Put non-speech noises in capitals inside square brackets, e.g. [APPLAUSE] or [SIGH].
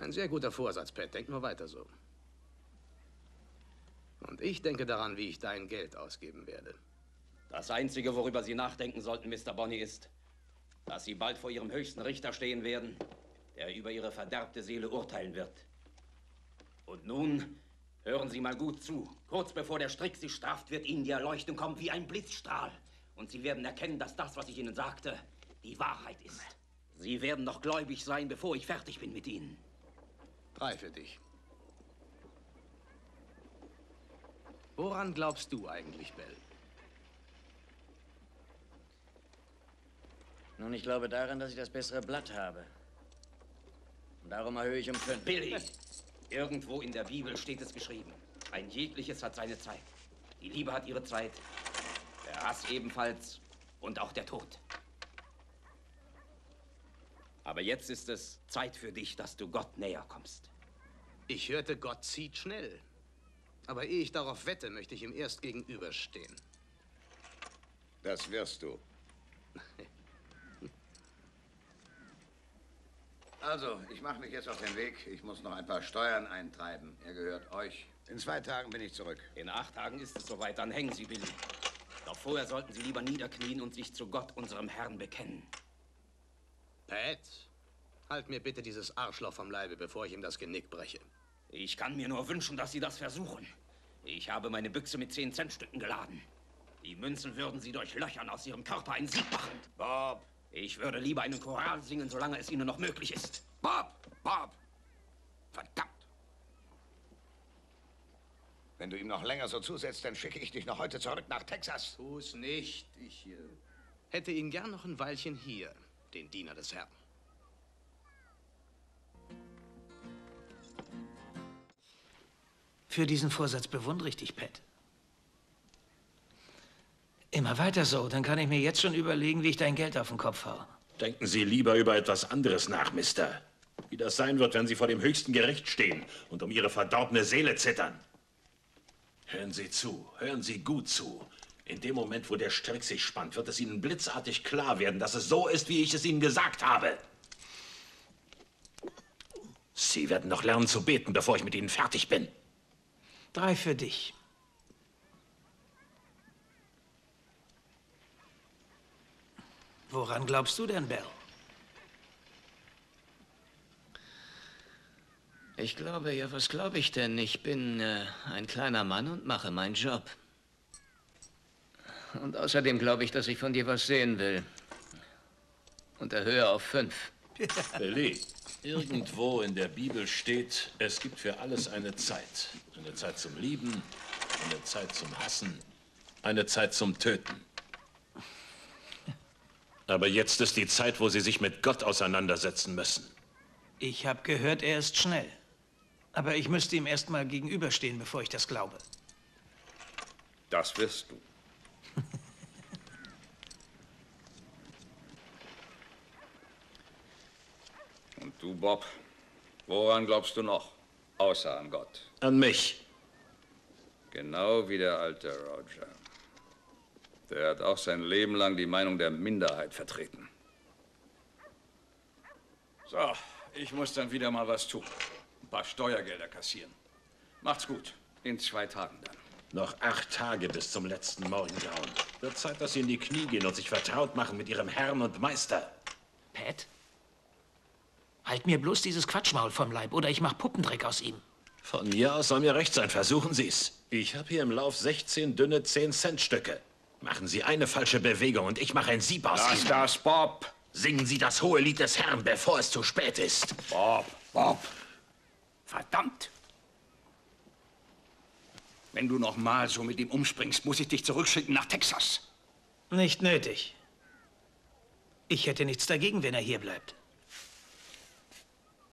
Ein sehr guter Vorsatz, Pat. Denk nur weiter so. Und ich denke daran, wie ich dein Geld ausgeben werde. Das Einzige, worüber Sie nachdenken sollten, Mr. Bonney, ist, dass Sie bald vor Ihrem höchsten Richter stehen werden, der über Ihre verderbte Seele urteilen wird. Und nun hören Sie mal gut zu. Kurz bevor der Strick Sie straft, wird Ihnen die Erleuchtung kommen wie ein Blitzstrahl. Und Sie werden erkennen, dass das, was ich Ihnen sagte, die Wahrheit ist. Sie werden noch gläubig sein, bevor ich fertig bin mit Ihnen. Drei für dich. Woran glaubst du eigentlich, Bell? Nun, ich glaube daran, dass ich das bessere Blatt habe. Und darum erhöhe ich um fünf. Billy, irgendwo in der Bibel steht es geschrieben. Ein jegliches hat seine Zeit. Die Liebe hat ihre Zeit, der Hass ebenfalls und auch der Tod. Aber jetzt ist es Zeit für dich, dass du Gott näher kommst. Ich hörte, Gott zieht schnell. Aber ehe ich darauf wette, möchte ich ihm erst gegenüberstehen. Das wirst du. [LAUGHS] Also, ich mache mich jetzt auf den Weg. Ich muss noch ein paar Steuern eintreiben. Er gehört euch. In zwei Tagen bin ich zurück. In acht Tagen ist es soweit, dann hängen Sie, Billy. Doch vorher sollten Sie lieber niederknien und sich zu Gott, unserem Herrn, bekennen. Pat, halt mir bitte dieses Arschloch vom Leibe, bevor ich ihm das Genick breche. Ich kann mir nur wünschen, dass Sie das versuchen. Ich habe meine Büchse mit 10 Cent Stücken geladen. Die Münzen würden Sie durch Löchern aus Ihrem Körper einen Sieg machen. Bob! Ich würde lieber einen Choral singen, solange es Ihnen noch möglich ist. Bob! Bob! Verdammt! Wenn du ihm noch länger so zusetzt, dann schicke ich dich noch heute zurück nach Texas. Tu's nicht. Ich äh, hätte ihn gern noch ein Weilchen hier, den Diener des Herrn. Für diesen Vorsatz bewundere ich dich, Pat. Immer weiter so, dann kann ich mir jetzt schon überlegen, wie ich dein Geld auf den Kopf hau. Denken Sie lieber über etwas anderes nach, Mister. Wie das sein wird, wenn Sie vor dem höchsten Gericht stehen und um Ihre verdorbene Seele zittern. Hören Sie zu, hören Sie gut zu. In dem Moment, wo der Strick sich spannt, wird es Ihnen blitzartig klar werden, dass es so ist, wie ich es Ihnen gesagt habe. Sie werden noch lernen zu beten, bevor ich mit Ihnen fertig bin. Drei für dich. Woran glaubst du denn, Bell? Ich glaube, ja, was glaube ich denn? Ich bin äh, ein kleiner Mann und mache meinen Job. Und außerdem glaube ich, dass ich von dir was sehen will. Und erhöhe auf fünf. Billy, irgendwo in der Bibel steht, es gibt für alles eine Zeit. Eine Zeit zum Lieben, eine Zeit zum Hassen, eine Zeit zum Töten. Aber jetzt ist die Zeit, wo Sie sich mit Gott auseinandersetzen müssen. Ich habe gehört, er ist schnell. Aber ich müsste ihm erst mal gegenüberstehen, bevor ich das glaube. Das wirst du. [LAUGHS] Und du, Bob, woran glaubst du noch? Außer an Gott. An mich. Genau wie der alte Roger. Der hat auch sein Leben lang die Meinung der Minderheit vertreten. So, ich muss dann wieder mal was tun. Ein paar Steuergelder kassieren. Macht's gut. In zwei Tagen dann. Noch acht Tage bis zum letzten Morgengrauen. Wird Zeit, dass Sie in die Knie gehen und sich vertraut machen mit Ihrem Herrn und Meister. Pat? Halt mir bloß dieses Quatschmaul vom Leib oder ich mach Puppendreck aus ihm. Von mir aus soll mir recht sein. Versuchen Sie es. Ich habe hier im Lauf 16 dünne 10-Cent-Stücke. Machen Sie eine falsche Bewegung und ich mache ein Sieb aus Lass Ihnen. das, Bob! Singen Sie das hohe Lied des Herrn, bevor es zu spät ist. Bob, Bob! Verdammt! Wenn du noch mal so mit ihm umspringst, muss ich dich zurückschicken nach Texas. Nicht nötig. Ich hätte nichts dagegen, wenn er hier bleibt.